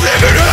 living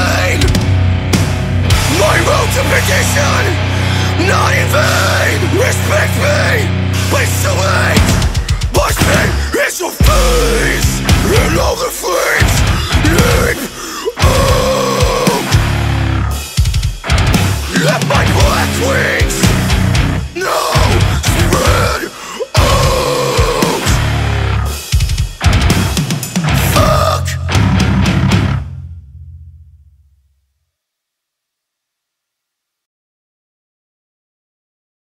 vain. My road to perdition Not in vain. Respect me But it's too late Watch me, it's your face. And all the